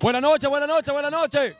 Buenas noches, buenas noches, buenas noches.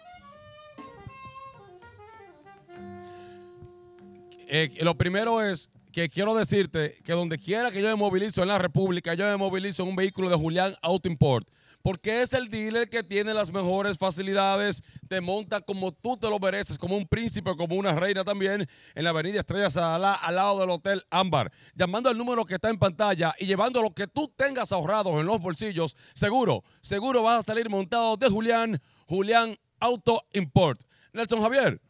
Eh, lo primero es que quiero decirte que donde quiera que yo me movilizo en la República, yo me movilizo en un vehículo de Julián Auto Import. Porque es el dealer que tiene las mejores facilidades, te monta como tú te lo mereces, como un príncipe, como una reina también, en la avenida Estrella Salá, al lado del Hotel Ámbar. Llamando al número que está en pantalla y llevando lo que tú tengas ahorrado en los bolsillos, seguro, seguro vas a salir montado de Julián, Julián Auto Import. Nelson Javier.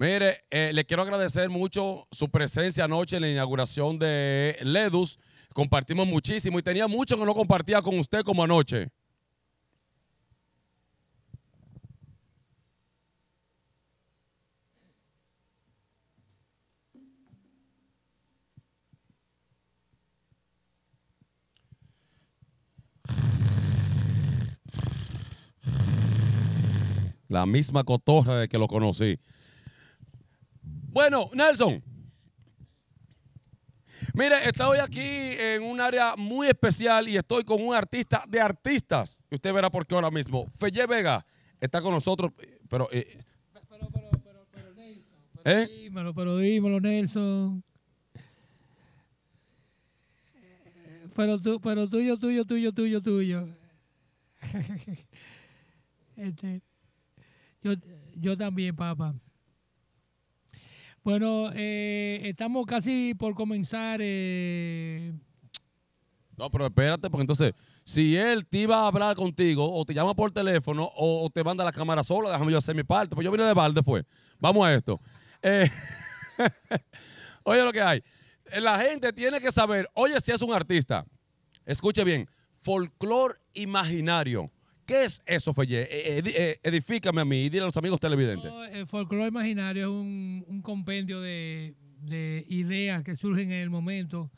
Mire, eh, le quiero agradecer mucho su presencia anoche en la inauguración de Ledus. Compartimos muchísimo y tenía mucho que no compartía con usted como anoche. La misma cotorra de que lo conocí. Bueno, Nelson. Mire, estoy aquí en un área muy especial y estoy con un artista de artistas. Usted verá por qué ahora mismo. Feye Vega está con nosotros, pero... Eh, pero, pero, pero, pero, Nelson. Pero ¿Eh? dímelo, pero dímelo, Nelson. Pero, tú, pero tuyo, tuyo, tuyo, tuyo, tuyo. Este, yo, yo también, papá. Bueno, eh, estamos casi por comenzar. eh, No, pero espérate, porque entonces, si él te iba a hablar contigo, o te llama por teléfono, o, te manda la cámara sola, déjame yo hacer mi parte. Pues yo vine de balde, fue. Vamos a esto. Eh, oye lo que hay. La gente tiene que saber, oye, si es un artista, escuche bien, folclor imaginario. ¿Qué es eso, Feye? Eh, edi- eh, edifícame a mí y dile a los amigos televidentes. el folclore imaginario es un, un compendio de, de ideas que surgen en el momento.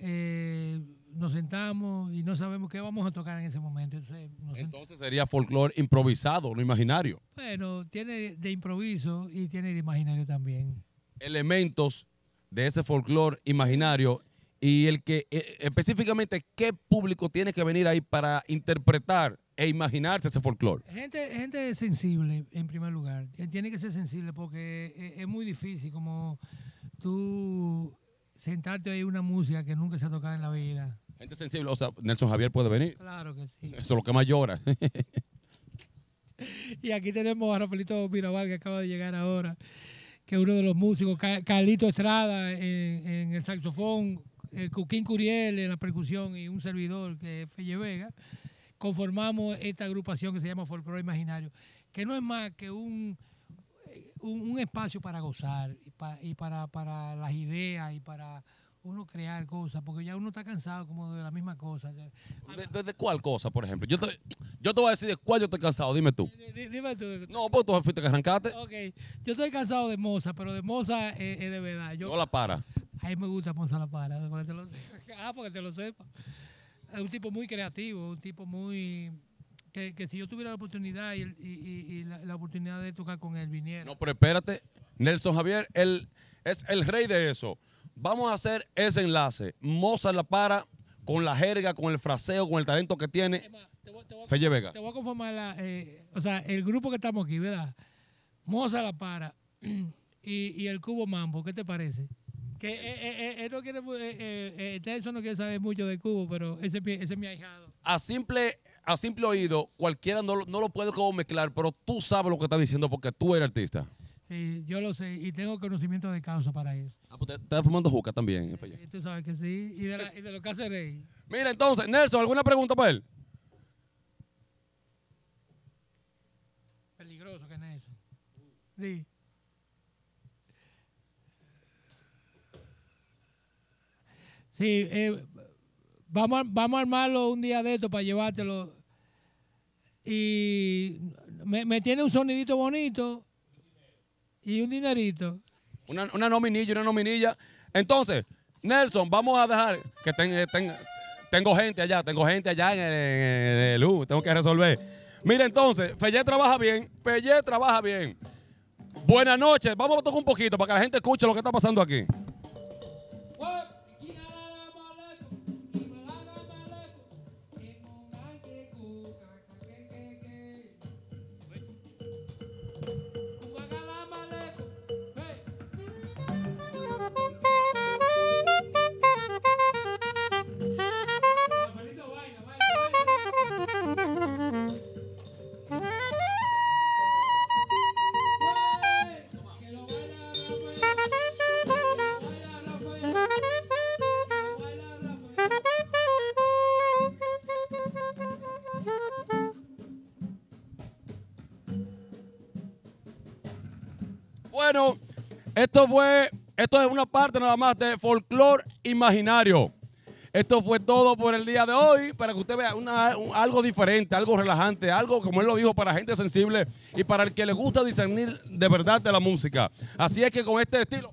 Eh, nos sentamos y no sabemos qué vamos a tocar en ese momento. Entonces, sería folclor improvisado, no imaginario. bueno, tiene de improviso y tiene de imaginario también. elementos de ese folclore imaginario y el que eh, específicamente qué público tiene que venir ahí para interpretar e imaginarse ese folclore. Gente, gente sensible, en primer lugar. Tien- Tiene que ser sensible porque es, es muy difícil como tú sentarte ahí una música que nunca se ha tocado en la vida. Gente sensible, o sea, Nelson Javier puede venir. Claro que sí. Eso es lo que más llora. Y aquí tenemos a Rafaelito Mirabal que acaba de llegar ahora, que es uno de los músicos, Ca- Carlito Estrada en, en el saxofón, eh, Cuquín Curiel en la percusión y un servidor que es Felle Vega. Conformamos esta agrupación que se llama Folclore Imaginario, que no es más que un, un, un espacio para gozar y, pa- y para, para las ideas y para uno crear cosas, porque ya uno está cansado como de la misma cosa. ¿De, de- de cuál cosa, por ejemplo? Yo te, yo te voy a decir de cuál yo estoy cansado, dime tú. Di- di- Dime tú. No, pues tú fuiste que arrancaste. Ok, yo estoy cansado de Moza, pero de Moza es, es de verdad. Yo, No la para. A mí me gusta Moza La Para, porque te lo sepa. Ah, porque te lo sepa. Es un tipo muy creativo, un tipo muy... Que, que si yo tuviera la oportunidad y, y- y- y la, la oportunidad de tocar con él, viniera. No, pero espérate. Nelson Javier él es el rey de eso. Vamos a hacer ese enlace. Mozart la para con la jerga, con el fraseo, con el talento que tiene. Es más, te voy- te voy a- Felle Vega. Te voy a conformar la, eh, o sea, el grupo que estamos aquí, ¿verdad? Moza La Para y, y el Cubo Mambo, ¿qué te parece? Que eh, eh, eh, él no quiere, eh, eh, eh, Nelson no quiere saber mucho de Cubo, pero ese, es mi- ese es mi ahijado. a simple, a simple oído, cualquiera no, lo- no lo puede como mezclar, pero tú sabes lo que estás diciendo porque tú eres artista. Sí, yo lo sé y tengo conocimiento de causa para eso. Ah, pues te- estás fumando juca también. Y tú sabes que sí, y de, la- y de lo que hace reír. Mira, entonces, Nelson, ¿alguna pregunta para él? Peligroso que eso. Sí. Sí, eh, vamos, a, vamos a armarlo un día de esto para llevártelo. Y me, tiene un sonidito bonito y un dinerito. Una, una nominilla, una nominilla. Entonces, Nelson, vamos a dejar que ten- eh, ten- tengo gente allá, tengo gente allá en el, en U, tengo que resolver. Mira, entonces, Felle trabaja bien, Felle trabaja bien. Buenas noches, vamos a tocar un poquito para que la gente escuche lo que está pasando aquí. Bueno, esto fue, esto es una parte nada más de folclore imaginario. Esto fue todo por el día de hoy, para que usted vea algo diferente, algo relajante, algo, como él lo dijo, para gente sensible y para el que le gusta discernir de verdad de la música. Así es que con este estilo,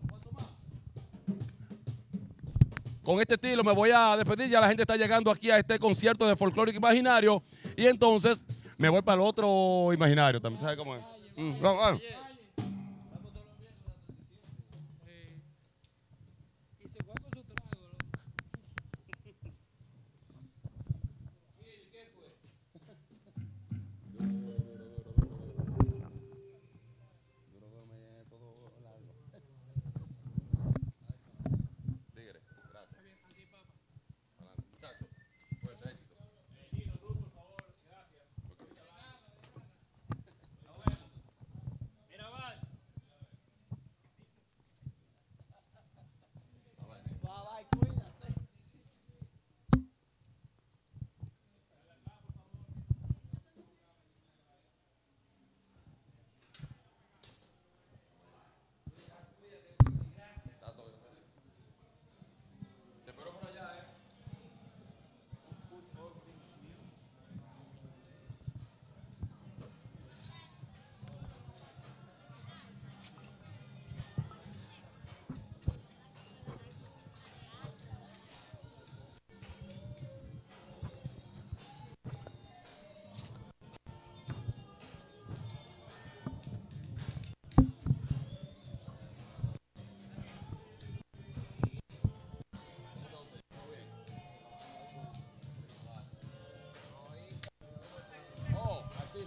con este estilo me voy a despedir. Ya la gente está llegando aquí a este concierto de folclórico imaginario. Y entonces me voy para el otro imaginario también. ¿Sabes cómo es? Mm.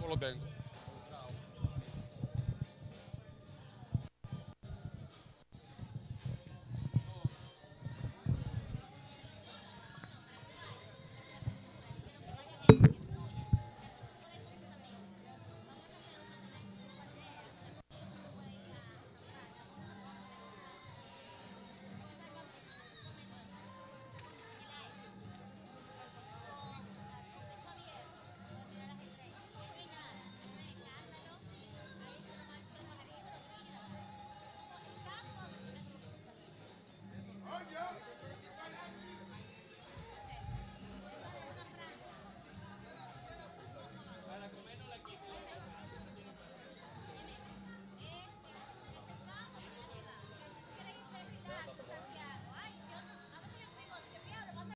Oh, activo lo tengo.